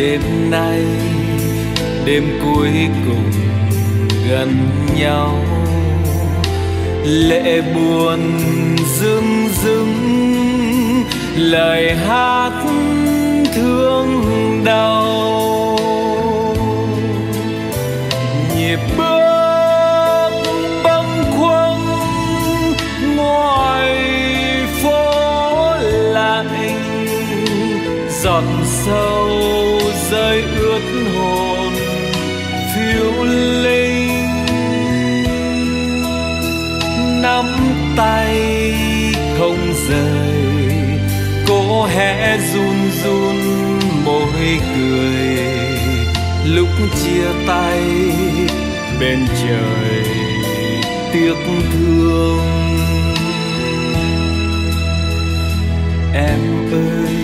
đêm nay, đêm cuối cùng gần nhau. Lệ buồn rưng rưng, lời hát thương đau. Nhịp bước bâng khuâng ngoài phố lạnh giọt sâu rơi ướt hồn phiêu linh. Nắm tay không rời cô hé run run môi cười. Lúc chia tay, bên trời tiếc thương. Em ơi,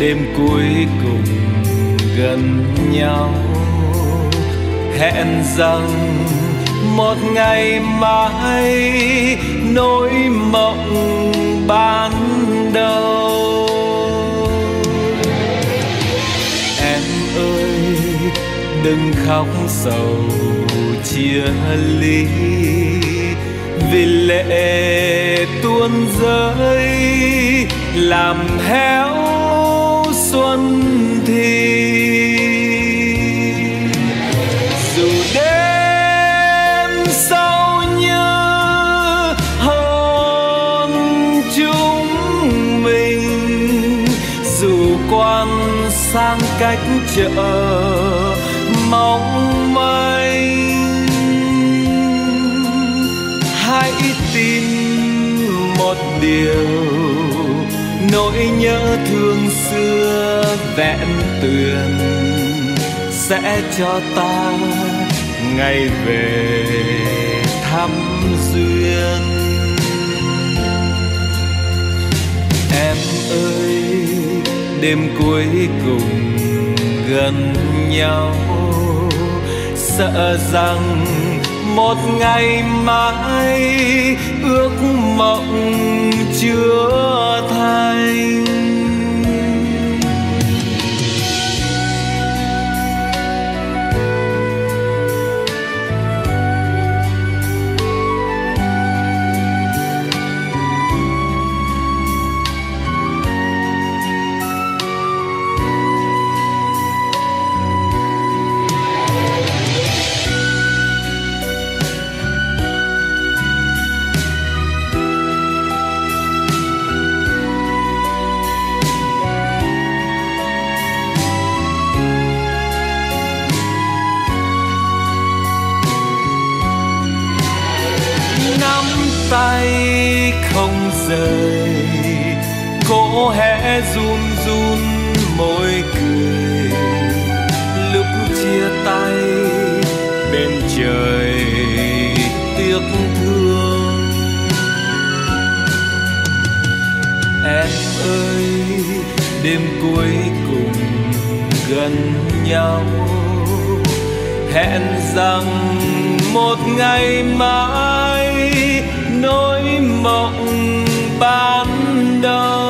đêm cuối cùng gần nhau. Hẹn rằng một ngày mai nỗi mộng ban đầu. Em ơi, đừng khóc sầu, chia ly. Vì lệ tuôn rơi, làm héo xuân thì dù đêm sâu như hơn chúng mình, dù quan sang cách chợ mong manh hãy tin một điều nỗi nhớ thương xưa vẹn tuyền sẽ cho ta ngày về thăm duyên. Em ơi, đêm cuối cùng gần nhau, sợ rằng một ngày mai ước mộng tay không rời. Cô hé run run môi cười. Lúc chia tay, bên trời tiếc thương. Em ơi, đêm cuối cùng gần nhau. Hẹn rằng một ngày mai nỗi mộng ban đầu.